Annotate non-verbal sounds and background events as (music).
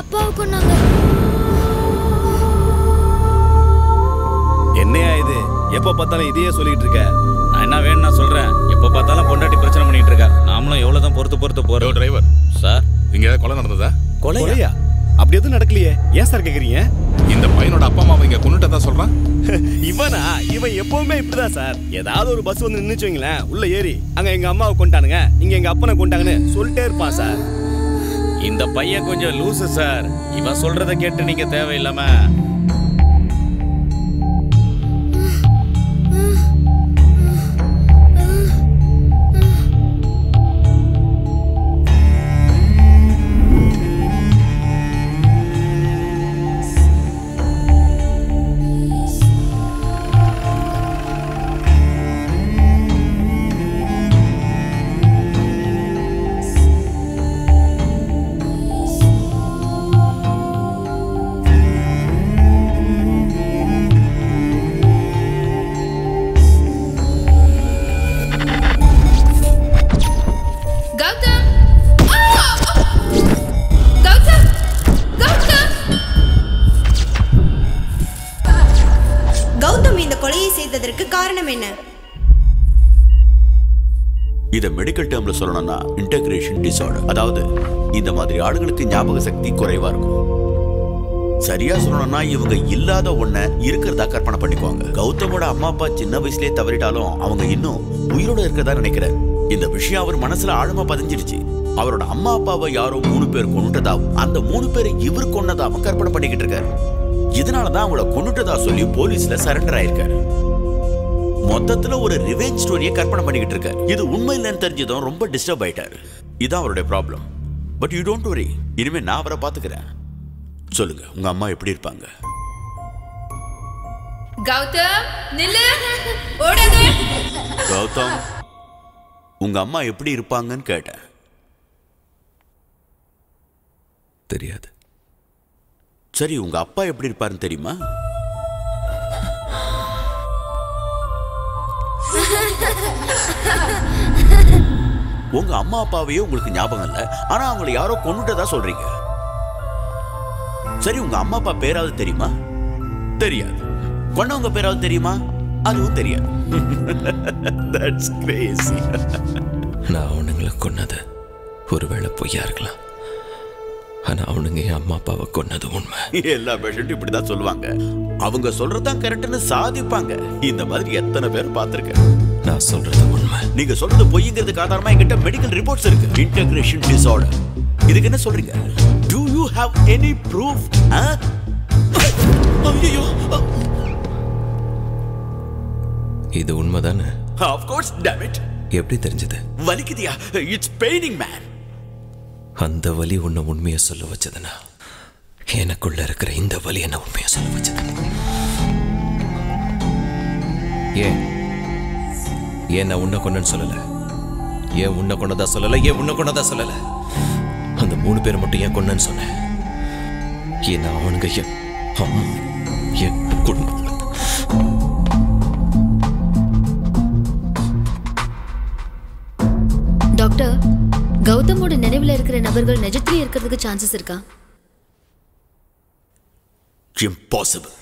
அப்பாவை கொண்டாங்க என்னையா இது? எப்ப பார்த்தாலும் இதையே சொல்லிட்டு இருக்க. நான் என்ன வேணும் நான் சொல்றேன். எப்ப பார்த்தாலும் பொண்டாட்டி பிரச்சனை பண்ணிட்டு இருக்கா. நாமளும் எவ்வளவு தான் பொறுத்து பொறுத்து போறோம். Driver sir? இங்க ஏதாவது கொலை நடந்ததா? கொலையா? அப்படி எதுவும் நடக்கலையே. ஏன் சார் கேக்குறீங்க? இந்த பையனோட அப்பா அம்மா இங்க கொண்டுட்டதா சொல்றான்? (laughs) இவனா? இவன் எப்பவுமே இப்படிதான் சார். ஏதாவது ஒரு பஸ் வந்து நின்னுச்சு வைங்களேன். உள்ள ஏறி. அங்க எங்க அம்மாவை கொண்டானுங்க. இங்க எங்க அப்பனை கொண்டாங்கன்னு சொல்லிட்டே இருப்பான் சார். இந்த பையன் கொஞ்சம் லூசு சார். இவன் சொல்றத கேட்டு நீங்க தேவையில்லாம கௌதம் இந்த கொலையை செய்ததற்கு காரணம் என்ன? இத மெடிக்கல் டேர்ம்ல சொல்லணும்னா இன்டகிரேஷன் டிசார்டர் அதாவது இந்த மாதிரி ஆளுங்களுக்கு ஞாபக சக்தி குறைவா இருக்கும். சரியா சொல்லணும்னா இவங்க இல்லாத ஒண்ண இருக்கிறதா கற்பனை பண்ணிக்குவாங்க கௌதமோட அம்மா அப்பா சின்ன வயசுலயே தவறிட்டாலும் அவங்க இன்னும் உயிரோட இருக்கிறதா நினைக்கிறேன். இந்த விஷயம் அவர் மனசுல ஆழமா பதிஞ்சிடுச்சு. அவரோட அம்மா அப்பாவை யாரோ மூணு பேர் கொண்டுட்டதாவும் அந்த மூணு பேரை இவர் கொன்னதாவும் கற்பனை பண்ணிக்கிட்டு இருக்காரு. இதனாலதான் அவங்கள கொண்டுட்டதா சொல்லி போலீஸ்ல சரண்டர் ஆயிருக்காரு. மொத்தத்துல ஒரு ரிவெஞ்ச் ஸ்டோரியை கற்பனை பண்ணிக்கிட்டு இருக்காரு. இது உண்மை இல்லைன்னு தெரிஞ்சதும் ரொம்ப டிஸ்டர்ப் ஆயிட்டாரு. இதான் அவருடைய problem but you don't worry இனிமே நான் அவரை பாத்துக்கிறேன். சொல்லுங்க உங்க அம்மா எப்படி இருப்பாங்க? கௌதம் நில்லு. ஓடாத. கௌதம் உங்க அம்மா எப்படி இருப்பாங்கன்னு கேட்டேன். தெரியாது. சரி உங்க அப்பா எப்படி இருப்பாருன்னு தெரியுமா? உங்க அம்மா அப்பாவையே உங்களுக்கு ஞாபகம் இல்லை? ஆனா அவங்கள யாரோ கொண்டுட்டதா சொல்றீங்க. சரி உங்க அம்மா அப்பா பேராவது தெரியுமா? தெரியாது. கொண்டவங்க பேராவது தெரியுமா? அதுவும் தெரியாது. (laughs) தட்ஸ் கிரேசி நான் அவனுங்களை கொன்னது. ஒருவேளை பொய்யா இருக்கலாம். ஆனா அவனுங்க என் அம்மா அப்பாவை கொன்னது உண்மை. எல்லா பேஷண்ட்டும் இப்படிதான் சொல்லுவாங்க. அவங்க சொல்றதுதான் கரெக்ட்னு சாதிப்பாங்க. இந்த மாதிரி எத்தனை பேர் பார்த்திருக்கேன்? நான் சொல்றது உண்மை. நீங்க சொல்றது பொய்ங்கிறதுக்கு ஆதாரமா என்கிட்ட மெடிக்கல் ரிப்போர்ட்ஸ் இருக்கு. இன்டகிரேஷன் டிசார்டர் இதுக்கு என்ன சொல்றீங்க? Do you have any proof ஐயோ இது உண்மைதானே? ஆஃப் கோர்ஸ் டேம் இட் எப்படி தெரிஞ்சது? வலிக்குதியா? இட்ஸ் பெயினிங் மேன் அந்த வலி உன்னை உண்மையை சொல்ல வச்சதுன்னா எனக்குள்ள இருக்கிற இந்த வலி என்ன உண்மையை சொல்ல வச்சது. ஏன்? ஏன் நான் உன்னை கொண்டேன்னு சொல்லலை? ஏன் உன்னை கொண்டதா சொல்லலை? ஏன் உன்னை கொண்டதா சொல்லலை? அந்த மூணு பேர் மட்டும் ஏன் கொண்டேன்னு சொன்னேன்? ஏன்னா அவனுங்க என் அம்மா என் குடும்பம் டாக்டர் கௌதமோட நினைவுல இருக்கிற நபர்கள் நிஜத்திலே இருக்கிறதுக்கு சான்சஸ் இருக்கா? இம்பாசிபிள்